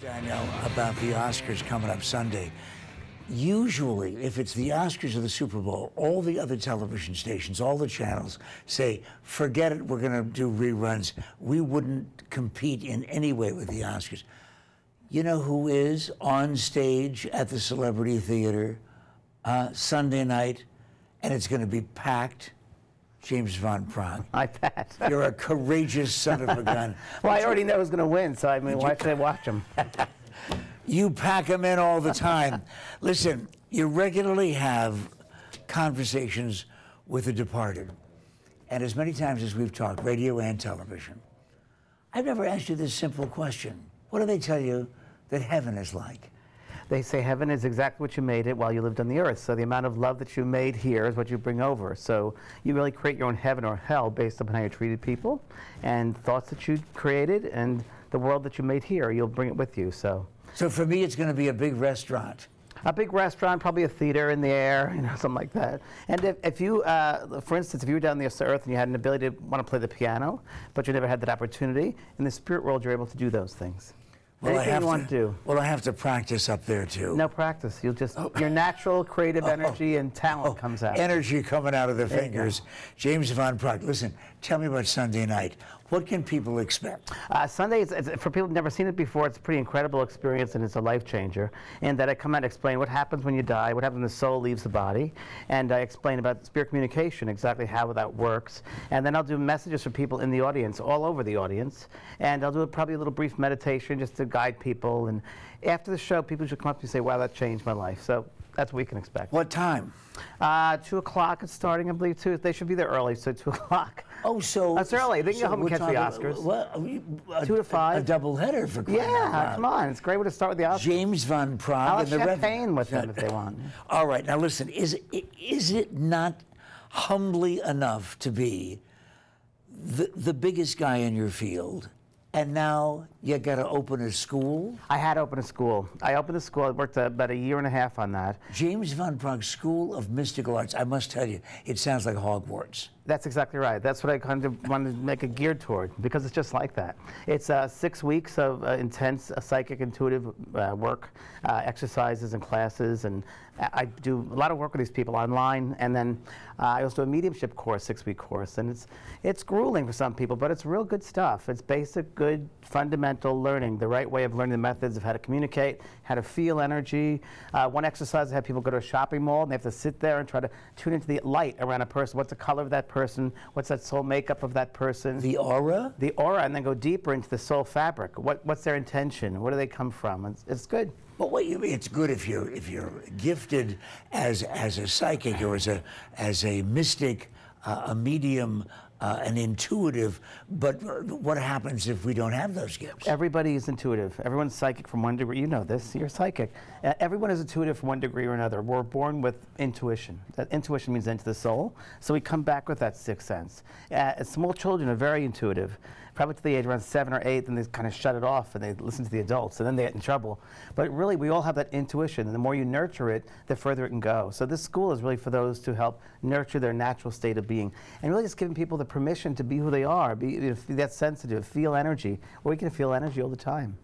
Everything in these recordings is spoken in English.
Danielle, about the Oscars coming up Sunday. Usually, if it's the Oscars or the Super Bowl, all the other television stations, all the channels say, forget it, we're going to do reruns. We wouldn't compete in any way with the Oscars. You know who is on stage at the Celebrity Theater uh, Sunday night, and it's going to be packed? James Van Praagh. I bet. You're a courageous son of a gun. well, I already know who's going to win, so I mean, why should I watch him? You pack them in all the time. Listen, you regularly have conversations with the departed. And as many times as we've talked, radio and television, I've never asked you this simple question. What do they tell you that heaven is like? They say heaven is exactly what you made it while you lived on the earth. So the amount of love that you made here is what you bring over. So you really create your own heaven or hell based upon how you treated people and thoughts that you created and the world that you made here. You'll bring it with you. So. So for me, it's going to be a big restaurant. A big restaurant, probably a theater in the air, you know, something like that. And if, if you, uh, for instance, if you were down on the earth and you had an ability to want to play the piano, but you never had that opportunity, in the spirit world, you're able to do those things. Well, I Anything have you want to do. Well, I have to practice up there too. No practice. You'll just your natural creative energy and talent comes out. Energy coming out of the go. fingers. James Van Praagh, listen, tell me about Sunday night. What can people expect? Uh, Sunday, is, for people who've never seen it before, it's a pretty incredible experience and it's a life changer. And that I come out and explain what happens when you die, what happens when the soul leaves the body, and I explain about spirit communication, exactly how that works. And then I'll do messages for people in the audience, all over the audience. And I'll do a, probably a little brief meditation just to guide people. And after the show, people should come up to me and say, wow, that changed my life. So that's what we can expect. What time? Uh, 2 o'clock it's starting, I believe, too. They should be there early, so 2 o'clock. Oh, so That's early. They can go home and catch the Oscars. What, a, Two to five. A double header for crying out Yeah, come on. It's a great way to start with the Oscars. James Van Praagh I'll and the champagne with them if they want. All right, now listen. Is it, is it not humbly enough to be the the biggest guy in your field, and now you got to open a school? I had opened a school. I opened a school. I worked about a year and a half on that. James Van Praagh School of Mystical Arts. I must tell you, it sounds like Hogwarts. That's exactly right. That's what I kind of wanted to make it geared toward because it's just like that. It's uh, six weeks of uh, intense uh, psychic intuitive uh, work, uh, exercises and classes, and I do a lot of work with these people online. And then uh, I also do a mediumship course, six-week course, and it's it's grueling for some people, but it's real good stuff. It's basic, good, fundamental learning, the right way of learning the methods of how to communicate, how to feel energy. One exercise, I have people go to a shopping mall and they have to sit there and try to tune into the light around a person. What's the color of that person? What's that soul makeup of that person? The aura. the aura, and then go deeper into the soul fabric. What, what's their intention? Where do they come from? It's, it's good. But what you, it's good if you're if you're gifted as as a psychic or as a as a mystic, uh, a medium, uh, an intuitive. But what happens if we don't have those gifts? Everybody is intuitive. Everyone's psychic from one degree. You know this. You're psychic. Uh, everyone is intuitive from one degree or another. We're born with intuition. That intuition means into the soul. So we come back with that sixth sense. Uh, small children are very intuitive. Probably to the age around seven or eight, then they kind of shut it off and they listen to the adults, and then they get in trouble. But really, we all have that intuition, and the more you nurture it, the further it can go. So this school is really for those to help nurture their natural state of being, and really just giving people the permission to be who they are, be, you know, be that sensitive, feel energy. We can feel energy all the time.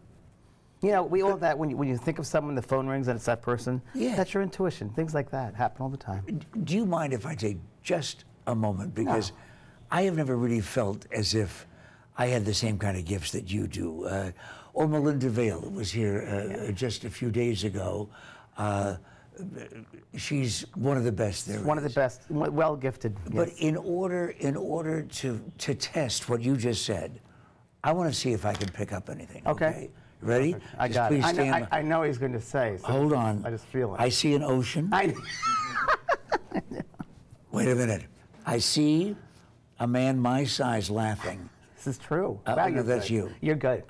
You know, we all that when you, when you think of someone, the phone rings and it's that person. Yeah. That's your intuition. Things like that happen all the time. Do you mind if I take just a moment because I have never really felt as if I had the same kind of gifts that you do. Uh, or Melinda Vail was here uh, just a few days ago. Uh, she's one of the best there. One of the best, well gifted. But yes. in order, in order to to test what you just said, I want to see if I can pick up anything. Okay. Okay. Ready? I Just got it. please I know, stand I, I know he's going to say. so Hold on. I just feel it. I see an ocean. I, Wait a minute. I see a man my size laughing. This is true. Uh, Wow, no, that's you. You're good.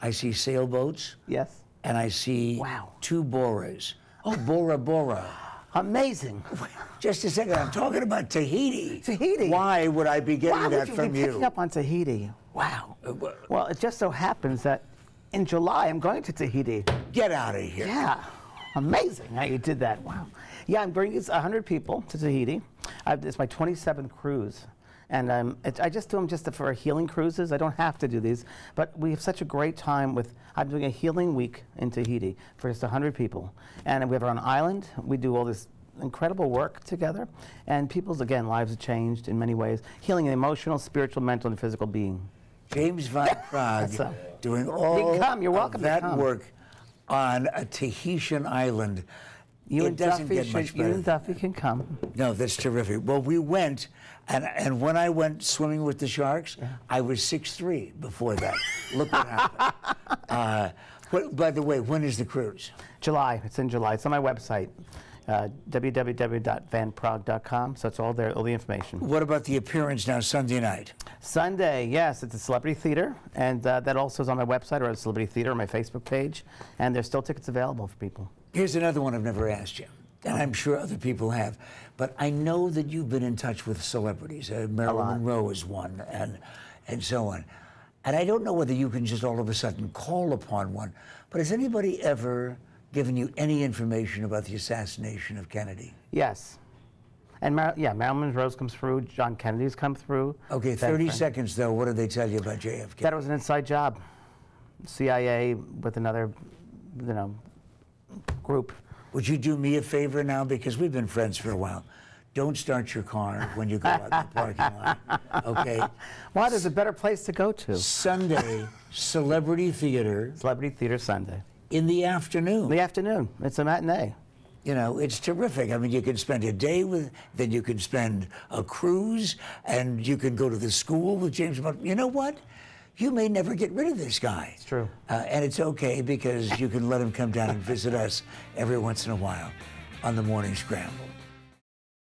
I see sailboats, yes. and I see Wow. two Boras. Oh, Bora Bora. Amazing. Just a second. I'm talking about Tahiti. Tahiti. Why would I be getting Wow, that would you from be picking you? up on Tahiti? Wow. Uh, Well, it just so happens that in July I'm going to Tahiti. Get out of here. Yeah, amazing how you did that. Wow. Yeah, I'm bringing 100 people to Tahiti. I've, it's my 27th cruise. And um, it, I just do them just for healing cruises. I don't have to do these, but we have such a great time with. I'm doing a healing week in Tahiti for just 100 people, and we have our own island. We do all this incredible work together, and people's again lives have changed in many ways, healing the emotional, spiritual, mental, and physical being. James Van Praagh doing all come, you're welcome that work on a Tahitian island. You and doesn't Duffy get should, much you and Duffy can come. No, that's terrific. Well, we went, and, and when I went swimming with the sharks, I was 6'3 before that. Look what happened. Uh, what, by the way, when is the cruise? July. It's in July. It's on my website, uh, www.vanpraagh.com. So it's all there, all the information. What about the appearance now Sunday night? Sunday, yes, it's a celebrity theater, and uh, that also is on my website or at Celebrity Theater on my Facebook page, and there's still tickets available for people. Here's another one I've never asked you, and I'm sure other people have, but I know that you've been in touch with celebrities. Uh, Marilyn. Monroe is one, and and so on. And I don't know whether you can just all of a sudden call upon one, but has anybody ever given you any information about the assassination of Kennedy? Yes. And Mar- yeah, Marilyn Monroe's comes through. John Kennedy's come through. Okay, 30 friend- seconds though. What did they tell you about JFK? That it was an inside job. CIA with another, you know, group. Would you do me a favor now because we've been friends for a while? Don't start your car when you go out in the parking lot. Okay. Why? There's a better place to go to. Sunday, Celebrity Theater Celebrity Theater Sunday. In the afternoon. In the afternoon. It's a matinee. You know, it's terrific. I mean, you can spend a day with, then you can spend a cruise, and you can go to the school with James Bond. You know what? You may never get rid of this guy. It's true. Uh, and it's okay because you can let him come down and visit us every once in a while on the morning scramble.